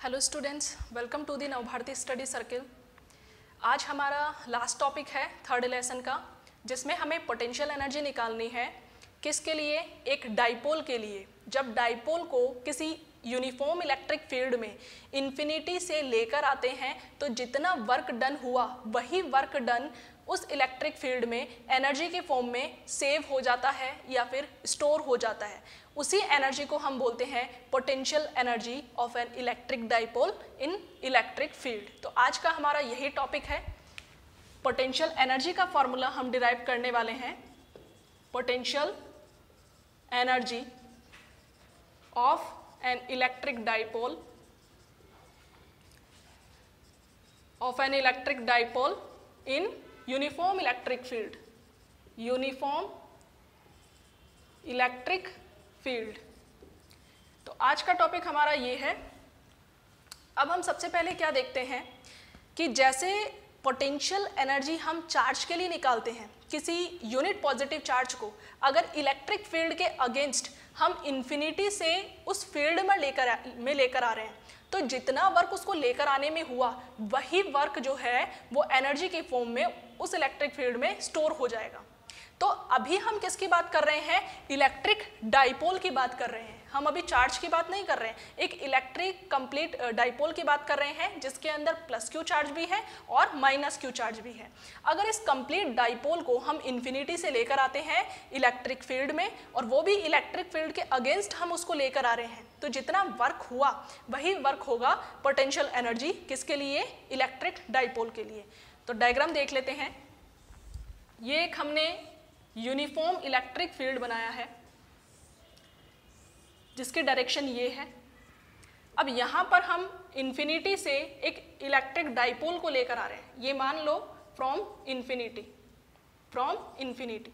Hello students welcome to the Navbharati study circle आज हमारा last topic है third lesson का, जिसमें हमें पोटेंशियल एनर्जी निकालनी है, किसके लिए? एक डाइपोल के लिए। जब डाइपोल को किसी यूनिफॉर्म इलेक्ट्रिक फ़ील्ड में इन्फिनिटी से लेकर आते हैं तो जितना वर्क डन हुआ, वही वर्क डन उस इलेक्ट्रिक फ़ील्ड में एनर्जी के फॉर्म में सेव हो जाता है या फिर स्टोर हो जाता है। उसी एनर्जी को हम बोलते हैं potential energy of an electric dipole in electric field तो आज का हमारा यही टॉपिक है। पोटेंशियल एनर्जी का फॉर्मूला हम डिराइव करने वाले हैं। Potential energy of an electric dipole of an electric dipole in uniform electric field. Uniform electric field. तो आज का टॉपिक हमारा ये है। अब हम सबसे पहले क्या देखते हैं कि जैसे पोटेंशियल एनर्जी हम चार्ज के लिए निकालते हैं, किसी यूनिट पॉजिटिव चार्ज को, अगर इलेक्ट्रिक फ़ील्ड के अगेंस्ट हम इन्फिनिटी से उस फ़ील्ड में लेकर में लेकर आ रहे हैं तो जितना वर्क उसको लेकर आने में हुआ, वही वर्क जो है, वो एनर्जी के फॉर्म में उस इलेक्ट्रिक फ़ील्ड में स्टोर हो जाएगा। तो अभी हम किसकी बात कर रहे हैं? इलेक्ट्रिक डाइपोल की बात कर रहे हैं। हम अभी चार्ज की बात नहीं कर रहे हैं। एक इलेक्ट्रिक कंप्लीट डाइपोल की बात कर रहे हैं, जिसके अंदर प्लस क्यू चार्ज भी है और माइनस क्यू चार्ज भी है। अगर इस कंप्लीट डाइपोल को हम इन्फिनिटी से लेकर आते हैं इलेक्ट्रिक फ़ील्ड में, और वो भी इलेक्ट्रिक फ़ील्ड के अगेंस्ट हम उसको लेकर आ रहे हैं तो जितना वर्क हुआ, वही वर्क होगा पोटेंशियल एनर्जी किसके लिए? इलेक्ट्रिक डाइपोल के लिए। तो डायग्राम देख लेते हैं। ये एक हमने यूनिफॉर्म इलेक्ट्रिक फ़ील्ड बनाया है, जिसकी डायरेक्शन ये है। अब यहाँ पर हम इन्फिनिटी से एक इलेक्ट्रिक डाइपोल को लेकर आ रहे हैं। ये मान लो फ्रॉम इन्फिनिटी फ्रॉम इन्फिनिटी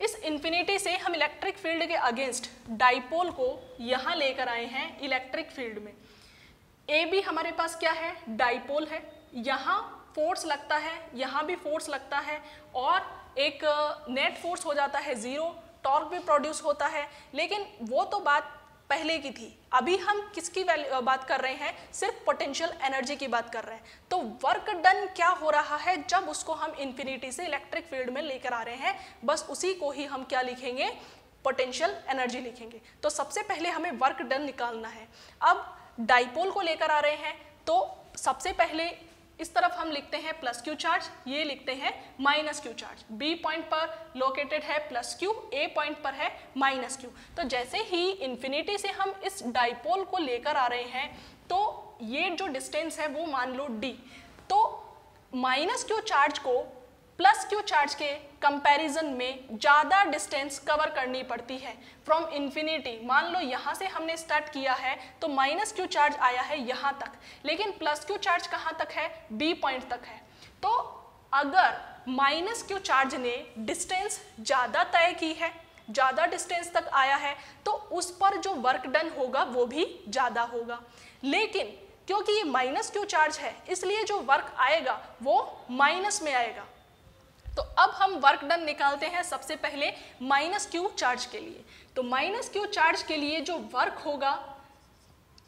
इस इन्फिनिटी से हम इलेक्ट्रिक फ़ील्ड के अगेंस्ट डाइपोल को यहाँ लेकर आए हैं इलेक्ट्रिक फ़ील्ड में। ए भी हमारे पास क्या है? डाइपोल है। यहाँ फोर्स लगता है, यहाँ भी फोर्स लगता है और एक नेट फोर्स हो जाता है ज़ीरो टॉर्क भी प्रोड्यूस होता है। लेकिन वो तो बात पहले की थी। अभी हम किसकी बात कर रहे हैं? सिर्फ़ पोटेंशियल एनर्जी की बात कर रहे हैं। तो वर्क डन क्या हो रहा है? जब उसको हम इन्फिनिटी से इलेक्ट्रिक फ़ील्ड में लेकर आ रहे हैं, बस उसी को ही हम क्या लिखेंगे? पोटेंशियल एनर्जी लिखेंगे। तो सबसे पहले हमें वर्क डन निकालना है। अब डाइपोल को लेकर आ रहे हैं तो सबसे पहले इस तरफ़ हम लिखते हैं प्लस क्यू चार्ज ये लिखते हैं minus Q charge B point पर लोकेटेड है प्लस क्यू ए पॉइंट पर है माइनस क्यू तो जैसे ही इन्फिनिटी से हम इस डाइपोल को लेकर आ रहे हैं तो ये जो डिस्टेंस है वो मान लो डी तो माइनस क्यू चार्ज को प्लस क्यू चार्ज के कंपैरिजन में ज़्यादा डिस्टेंस कवर करनी पड़ती है। फ्रॉम इन्फिनिटी मान लो यहाँ से हमने स्टार्ट किया है तो माइनस क्यू चार्ज आया है यहाँ तक। लेकिन प्लस क्यू चार्ज कहाँ तक है? बी पॉइंट तक है। तो अगर माइनस क्यू चार्ज ने डिस्टेंस ज़्यादा तय की है, ज़्यादा डिस्टेंस तक आया है तो उस पर जो वर्क डन होगा, वो भी ज़्यादा होगा। लेकिन क्योंकि ये माइनस क्यू चार्ज है, इसलिए जो वर्क आएगा, वो माइनस में आएगा। तो अब हम वर्क डन निकालते हैं सबसे पहले माइनस क्यू चार्ज के लिए। तो माइनस क्यू चार्ज के लिए जो वर्क होगा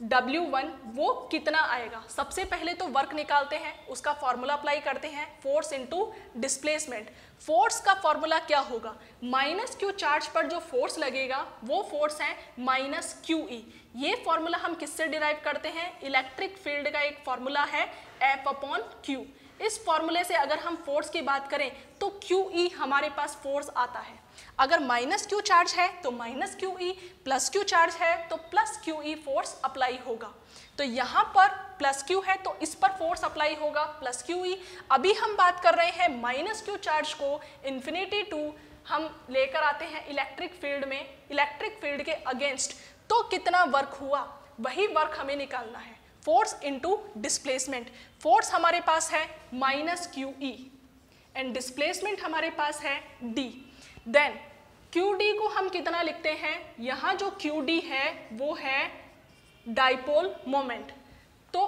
W1 वो कितना आएगा? सबसे पहले तो वर्क निकालते हैं, उसका फॉर्मूला अप्लाई करते हैं फोर्स इनटू डिस्प्लेसमेंट फोर्स का फॉर्मूला क्या होगा? माइनस क्यू चार्ज पर जो फोर्स लगेगा, वो फोर्स है माइनस क्यू ई ये फॉर्मूला हम किससे डिराइव करते हैं? इलेक्ट्रिक फ़ील्ड का एक फॉर्मूला है एफ़ अपॉन क्यू इस फॉर्मूले से अगर हम फोर्स की बात करें तो क्यू ई हमारे पास फोर्स आता है। अगर माइनस क्यू चार्ज है तो minus Q E plus Q charge है तो plus Q E force apply होगा। तो यहाँ पर प्लस क्यू है तो इस पर फोर्स अप्लाई होगा, प्लस क्यू ई अभी हम बात कर रहे हैं माइनस क्यू चार्ज को इन्फिनिटी टू हम लेकर आते हैं इलेक्ट्रिक फ़ील्ड में, इलेक्ट्रिक फ़ील्ड के अगेंस्ट। तो कितना वर्क हुआ? वही वर्क हमें निकालना है। फोर्स इनटू डिस्प्लेसमेंट फोर्स हमारे पास है minus Q E and displacement हमारे पास है डी देन क्यू डी को हम कितना लिखते हैं? यहाँ जो क्यू डी है, वो है डाइपोल मोमेंट तो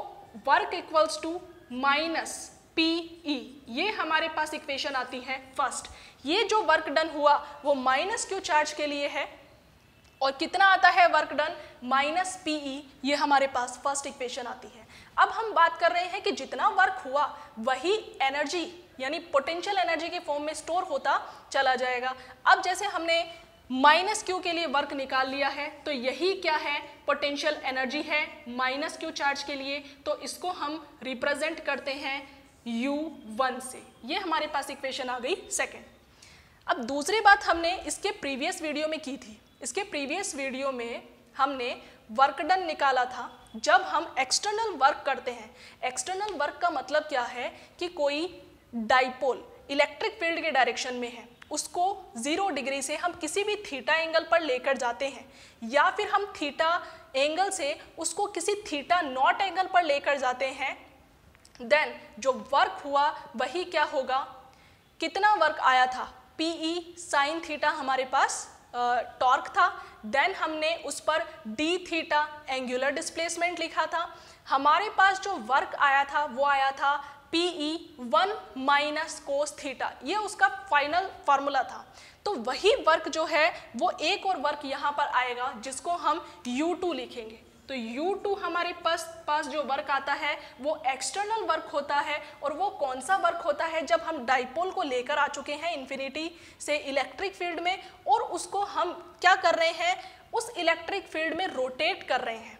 work equals to minus P E ये हमारे पास इक्वेशन आती है फ़र्स्ट ये जो वर्क डन हुआ, वो माइनस क्यू चार्ज के लिए है? और कितना आता है वर्क डन माइनस पीई ये हमारे पास फ़र्स्ट इक्वेशन आती है। अब हम बात कर रहे हैं कि जितना वर्क हुआ, वही एनर्जी यानी पोटेंशियल एनर्जी के फॉर्म में स्टोर होता चला जाएगा। अब जैसे हमने माइनस क्यू के लिए वर्क निकाल लिया है तो यही क्या है? पोटेंशियल एनर्जी है माइनस क्यू चार्ज के लिए। तो इसको हम रिप्रेजेंट करते हैं यू वन से। ये हमारे पास इक्वेशन आ गई सेकेंड अब दूसरी बात हमने इसके प्रीवियस वीडियो में की थी। इसके प्रीवियस वीडियो में हमने वर्क डन निकाला था। जब हम एक्सटर्नल वर्क करते हैं एक्सटर्नल वर्क का मतलब क्या है कि कोई डाइपोल इलेक्ट्रिक फ़ील्ड के डायरेक्शन में है। उसको ज़ीरो डिग्री से हम किसी भी थीटा एंगल पर लेकर जाते हैं, या फिर हम थीटा एंगल से उसको किसी थीटा नॉट एंगल पर लेकर जाते हैं। देन जो वर्क हुआ, वही क्या होगा? कितना वर्क आया था? पी ई साइन थीटा हमारे पास टॉर्क था। देन हमने उस पर डी थीटा एंगुलर डिस्प्लेसमेंट लिखा था। हमारे पास जो वर्क आया था, वो आया था P E one minus cos theta ये उसका फाइनल फार्मूला था। तो वही वर्क जो है, वो एक और वर्क यहाँ पर आएगा, जिसको हम यू टू लिखेंगे। तो U2 हमारे पास पास जो वर्क आता है, वो एक्सटर्नल वर्क होता है और वो कौन सा वर्क होता है जब हम डाइपोल को लेकर आ चुके हैं इन्फिनिटी से इलेक्ट्रिक फ़ील्ड में और उसको हम क्या कर रहे हैं, उस इलेक्ट्रिक फ़ील्ड में रोटेट कर रहे हैं।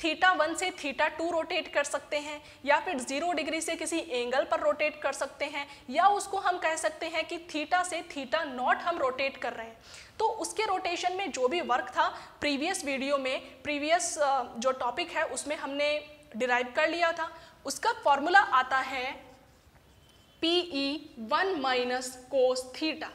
थीटा वन से थीटा टू रोटेट कर सकते हैं या फिर ज़ीरो डिग्री से किसी एंगल पर रोटेट कर सकते हैं या उसको हम कह सकते हैं कि थीटा से थीटा नॉट हम रोटेट कर रहे हैं। तो उसके रोटेशन में जो भी वर्क था प्रीवियस वीडियो में प्रीवियस जो टॉपिक है, उसमें हमने डिराइव कर लिया था। उसका फॉर्मूला आता है P E one minus cos theta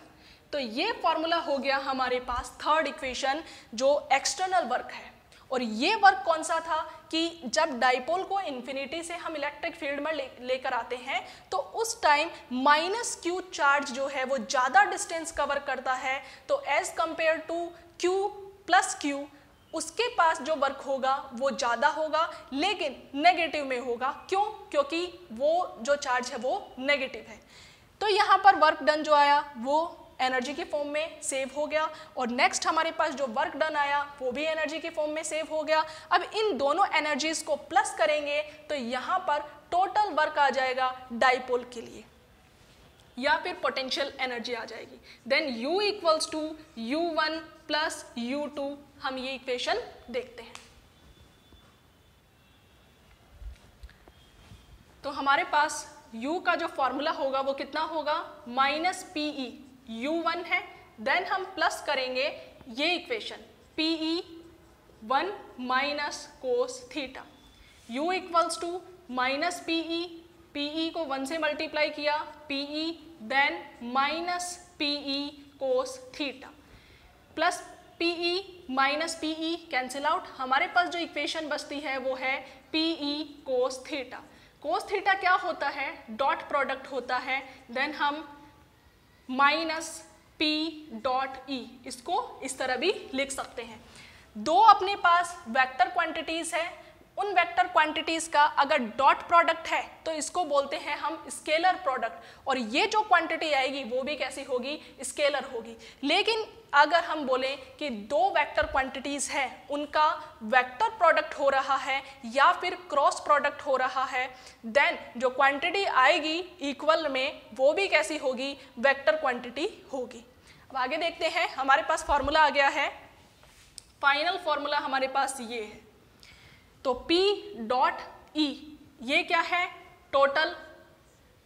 तो ये फॉर्मूला हो गया हमारे पास थर्ड इक्वेशन जो एक्सटर्नल वर्क है। और ये वर्क कौन सा था कि जब डाइपोल को इन्फिनिटी से हम इलेक्ट्रिक फ़ील्ड में लेकर ले आते हैं तो उस टाइम माइनस क्यू चार्ज जो है वो ज़्यादा डिस्टेंस कवर करता है। तो as compare to Q plus Q उसके पास जो वर्क होगा वो ज़्यादा होगा, लेकिन नेगेटिव में होगा। क्यों? क्योंकि वो जो चार्ज है वो नेगेटिव है। तो यहाँ पर वर्क डन जो आया, वो एनर्जी के फॉर्म में सेव हो गया और नेक्स्ट हमारे पास जो वर्क डन आया, वो भी एनर्जी के फॉर्म में सेव हो गया। अब इन दोनों एनर्जीज को प्लस करेंगे तो यहाँ पर टोटल वर्क आ जाएगा डाइपोल के लिए। या फिर पोटेंशियल एनर्जी आ जाएगी। Then U equals to U one plus U two हम ये इक्वेशन देखते हैं। तो हमारे पास U का जो फॉर्मूला होगा वो कितना होगा? माइनस पीई यू वन है देन हम प्लस करेंगे ये equation P E one minus cos theta U equals to minus P E P E को वन से मल्टीप्लाई किया P E then minus P E cos theta plus P E minus P E cancel out हमारे पास जो equation बचती है वो है P E cos theta cos theta क्या होता है? डॉट प्रोडक्ट होता है देन हम माइनस पी डॉट ई, इसको इस तरह भी लिख सकते हैं। दो अपने पास वेक्टर क्वांटिटीज है उन वेक्टर क्वांटिटीज का अगर डॉट प्रोडक्ट है तो इसको बोलते हैं हम स्केलर प्रोडक्ट और ये जो क्वांटिटी आएगी, वो भी कैसी होगी? स्केलर होगी। लेकिन अगर हम बोलें कि दो वेक्टर क्वांटिटीज है, उनका वेक्टर प्रोडक्ट हो रहा है या फिर क्रॉस प्रोडक्ट हो रहा है देन जो क्वांटिटी आएगी इक्वल में, वो भी कैसी होगी? वेक्टर क्वांटिटी होगी। अब आगे देखते हैं, हमारे पास फॉर्मूला आ गया है। फाइनल फॉर्मूला हमारे पास ये है। तो P डॉट ई ये क्या है? टोटल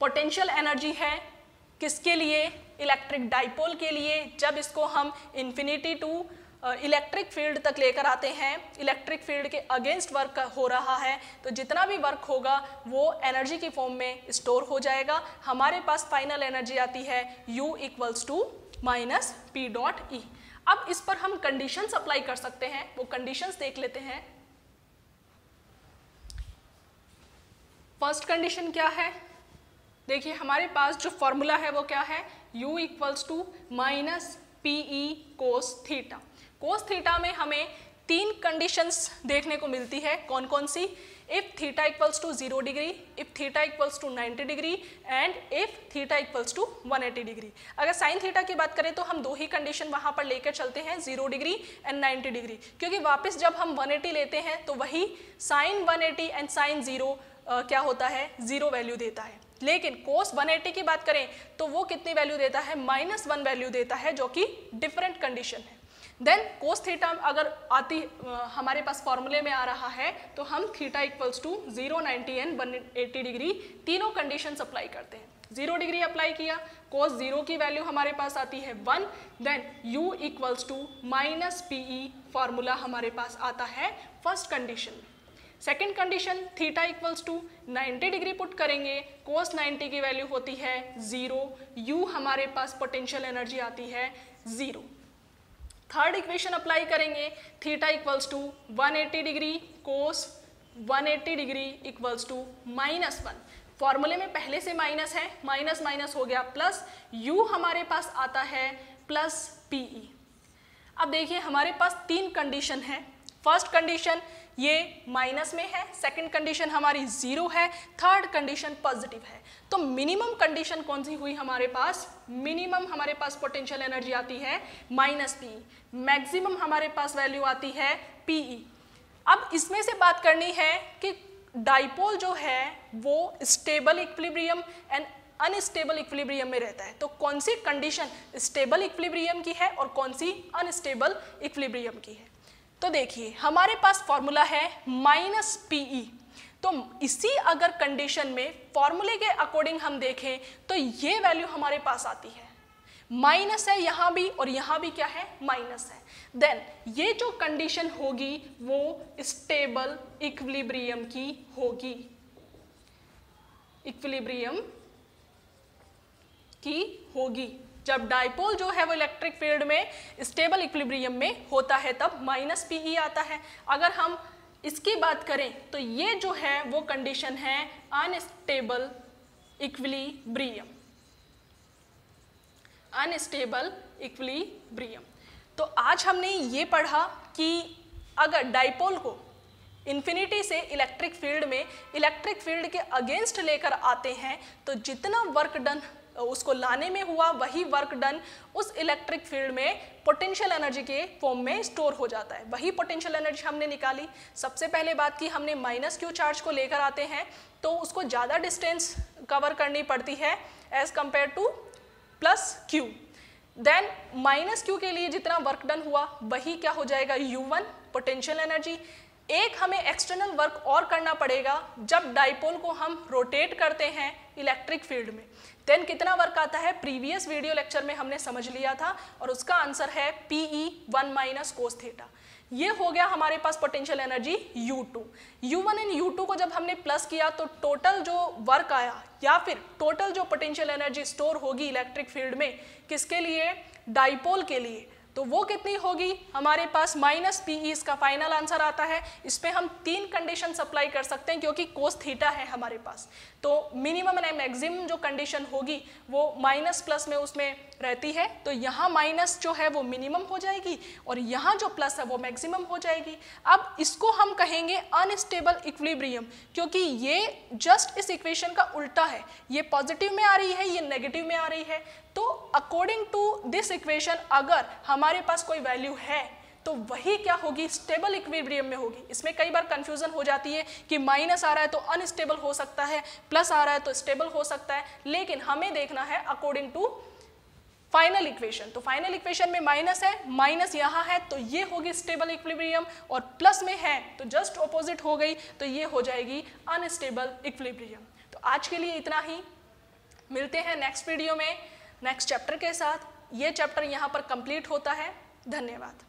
पोटेंशियल एनर्जी है किसके लिए? इलेक्ट्रिक डाइपोल के लिए। जब इसको हम इन्फिनिटी टू इलेक्ट्रिक फ़ील्ड तक लेकर आते हैं इलेक्ट्रिक फ़ील्ड के अगेंस्ट वर्क हो रहा है तो जितना भी वर्क होगा, वो एनर्जी की फॉर्म में स्टोर हो जाएगा। हमारे पास फाइनल एनर्जी आती है U equals to minus P dot E अब इस पर हम कंडीशंस अप्लाई कर सकते हैं। वो कंडीशंस देख लेते हैं। फ़र्स्ट कंडीशन क्या है? देखिए, हमारे पास जो फॉर्मूला है वो क्या है? u equals to minus P E cos theta cos theta में हमें तीन कंडीशंस देखने को मिलती है। कौन कौन सी if theta equals to zero degree if theta equals to 90 degree and if theta equals to 180 degree अगर साइन थीटा की बात करें तो हम दो ही कंडीशन वहाँ पर लेकर चलते हैं ज़ीरो डिग्री एंड 90 डिग्री क्योंकि वापस जब हम 180 लेते हैं तो वही साइन 180 एंड साइन ज़ीरो क्या होता है? ज़ीरो वैल्यू देता है। लेकिन कोस 180 की बात करें तो वो कितनी वैल्यू देता है? माइनस वन वैल्यू देता है, जो कि डिफरेंट कंडीशन है। देन कोस थीटा अगर आती हमारे पास फॉर्मूले में आ रहा है तो हम theta equals to zero ninety and one eighty degree तीनों कंडीशन अप्लाई करते हैं। ज़ीरो डिग्री अप्लाई किया कोस ज़ीरो की वैल्यू हमारे पास आती है one then u equals to minus PE formula हमारे पास आता है फ़र्स्ट कंडीशन में। Second condition theta equals to 90 degree put करेंगे। कोस 90 की वैल्यू होती है ज़ीरो यू हमारे पास पोटेंशियल एनर्जी आती है ज़ीरो थर्ड इक्वेशन अप्लाई करेंगे। Theta equals to 180 degree cos 180 degree equals to minus one फॉर्मूले में पहले से माइनस है। माइनस माइनस हो गया। प्लस यू हमारे पास आता है। Plus PE e. अब देखिए, हमारे पास तीन कंडीशन है। फ़र्स्ट कंडीशन ये माइनस में है सेकंड कंडीशन हमारी ज़ीरो है थर्ड कंडीशन पॉजिटिव है। तो मिनिमम कंडीशन कौन सी हुई हमारे पास? मिनिमम हमारे पास पोटेंशियल एनर्जी आती है माइनस पी मैक्सिमम हमारे पास वैल्यू आती है पीई अब इसमें से बात करनी है कि डाइपोल जो है, वो stable equilibrium and unstable equilibrium में रहता है। तो कौन सी कंडीशन स्टेबल इक्विलिब्रियम की है और कौन सी अनस्टेबल इक्विलिब्रियम की है? तो देखिए, हमारे पास फॉर्मूला है माइनस पीई तो इसी अगर कंडीशन में फॉर्मूले के अकॉर्डिंग हम देखें तो ये वैल्यू हमारे पास आती है। माइनस है यहाँ भी और यहाँ भी क्या है? माइनस है। देन ये जो कंडीशन होगी, वो स्टेबल इक्विलिब्रियम की होगी। इक्विलिब्रियम की होगी। जब डाइपोल जो है वो इलेक्ट्रिक फ़ील्ड में स्टेबल इक्विलिब्रियम में होता है, तब माइनस पीई आता है। अगर हम इसकी बात करें तो ये जो है वो कंडीशन है अनस्टेबल इक्विलिब्रियम अनस्टेबल इक्विलिब्रियम तो आज हमने ये पढ़ा कि अगर डाइपोल को इन्फिनिटी से इलेक्ट्रिक फ़ील्ड में इलेक्ट्रिक फ़ील्ड के अगेंस्ट लेकर आते हैं तो जितना वर्क डन उसको लाने में हुआ, वही वर्क डन उस इलेक्ट्रिक फ़ील्ड में पोटेंशियल एनर्जी के फॉर्म में स्टोर हो जाता है। वही पोटेंशियल एनर्जी हमने निकाली। सबसे पहले बात की, हमने माइनस क्यू चार्ज को लेकर आते हैं तो उसको ज़्यादा डिस्टेंस कवर करनी पड़ती है as compare to plus Q then minus Q के लिए जितना वर्क डन हुआ, वही क्या हो जाएगा? यू वन पोटेंशियल एनर्जी एक हमें एक्सटर्नल वर्क और करना पड़ेगा, जब डाइपोल को हम रोटेट करते हैं इलेक्ट्रिक फ़ील्ड में। देन कितना वर्क आता है? प्रीवियस वीडियो लेक्चर में हमने समझ लिया था और उसका आंसर है P E one minus cos theta ये हो गया हमारे पास potential energy U2 U1 and U2 को जब हमने प्लस किया तो टोटल जो वर्क आया या फिर टोटल जो पोटेंशियल एनर्जी स्टोर होगी इलेक्ट्रिक फ़ील्ड में, किसके लिए? डाइपोल के लिए। तो वो कितनी होगी? हमारे पास माइनस पी इसका फाइनल आंसर आता है। इस पर हम तीन कंडीशन अप्लाई कर सकते हैं क्योंकि कोस थीटा है हमारे पास। तो मिनिमम एंड मैक्सिमम जो कंडीशन होगी, वो माइनस प्लस में उसमें रहती है तो यहाँ माइनस जो है वो मिनिमम हो जाएगी और यहाँ जो प्लस है वो मैक्सिमम हो जाएगी। अब इसको हम कहेंगे अनस्टेबल इक्विलिब्रियम क्योंकि ये जस्ट इस इक्वेशन का उल्टा है। ये पॉजिटिव में आ रही है, ये नेगेटिव में आ रही है। तो अकॉर्डिंग टू दिस इक्वेशन अगर हमारे पास कोई वैल्यू है तो वही क्या होगी? स्टेबल इक्विलिब्रियम में होगी। इसमें कई बार कंफ्यूजन हो जाती है कि माइनस आ रहा है तो अनस्टेबल हो सकता है प्लस आ रहा है तो स्टेबल हो सकता है। लेकिन हमें देखना है अकॉर्डिंग टू फाइनल इक्वेशन तो फाइनल इक्वेशन में माइनस है माइनस यहाँ है तो ये होगी स्टेबल इक्विलिब्रियम और प्लस में है तो जस्ट ऑपोजिट हो गई तो ये हो जाएगी अनस्टेबल इक्विलिब्रियम तो आज के लिए इतना ही. मिलते हैं नेक्स्ट वीडियो में नेक्स्ट चैप्टर के साथ. ये चैप्टर यहाँ पर कंप्लीट होता है. धन्यवाद.